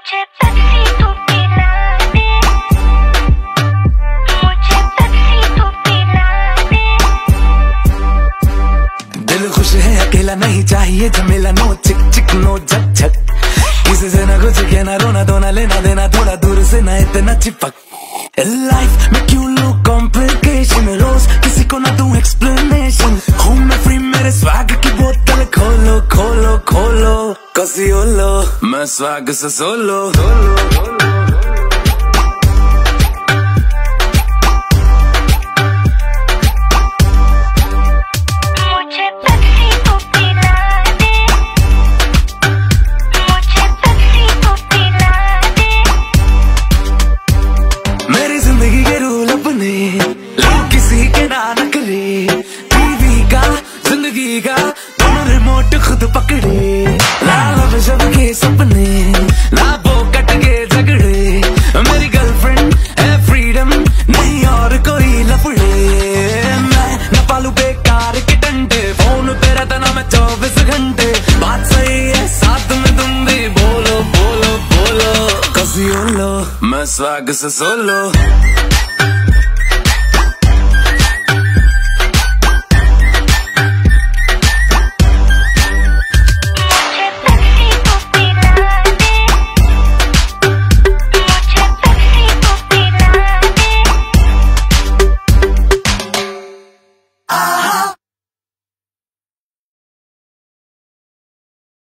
तू तू दिल खुश है, अकेला नहीं चाहिए झमेला, नो चिक चिक, नो झक झक। किसी से ना कुछ कहना रोना धोना, लेना देना थोड़ा दूर से ना इतना चिपक। लाइफ में क्यों लो कॉम्प्लिकेशन रोज किसी को ना दूँ एक्सप्लेनेशन कसी लो मैं स्वैग से दे मेरी ज़िंदगी के रूल अपने किसी के ना नकले सपने वो कट के झगड़े। मेरी गर्लफ्रेंड है फ्रीडम नहीं और कोई लफड़े। मैं न पालू बेकार के डंडे फ़ोन पे रहता ना मैं चौबीस घंटे। बात सही है, साथ में तुम भी बोलो बोलो बोलो। कसी मैं स्वैग से सोलो।